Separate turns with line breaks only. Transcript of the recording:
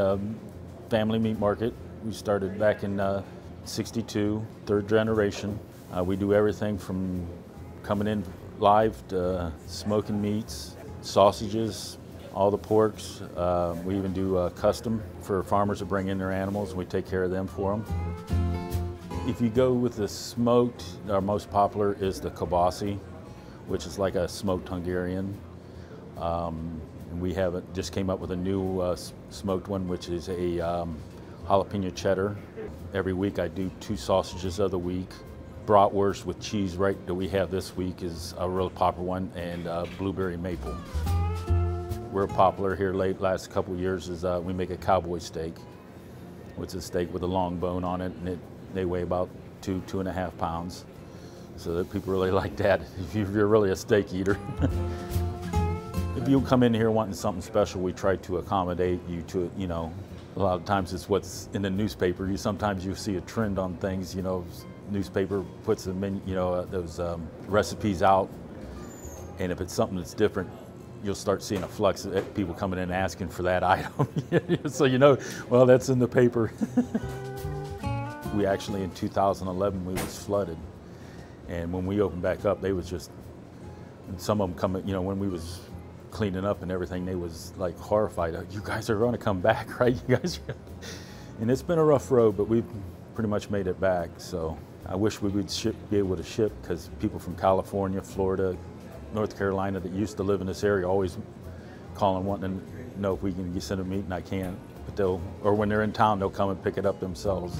um, family meat market. We started back in uh, 62, third generation. Uh, we do everything from coming in live to smoking meats, sausages, all the porks. Uh, we even do uh, custom for farmers to bring in their animals. And we take care of them for them. If you go with the smoked, our most popular is the kibasi, which is like a smoked Hungarian. Um, we have just came up with a new uh, smoked one, which is a um, jalapeno cheddar. Every week I do two sausages of the week. Bratwurst with cheese right that we have this week is a real popular one, and uh, blueberry maple. We're popular here late last couple years is uh, we make a cowboy steak, which is a steak with a long bone on it, and it, they weigh about two, two and a half pounds. So that people really like that if you're really a steak eater. if you come in here wanting something special, we try to accommodate you to, you know, a lot of times it's what's in the newspaper. You sometimes you see a trend on things, you know, newspaper puts them in, you know, uh, those um, recipes out, and if it's something that's different, you'll start seeing a flux of people coming in asking for that item. so you know, well, that's in the paper. we actually, in 2011, we was flooded. And when we opened back up, they was just, some of them coming, you know, when we was cleaning up and everything, they was like horrified. You guys are going to come back, right? You guys, and it's been a rough road, but we've pretty much made it back. So I wish we would ship, be able to ship because people from California, Florida, North Carolina that used to live in this area always calling wanting to know if we can send them meat and I can't. But they'll, or when they're in town, they'll come and pick it up themselves.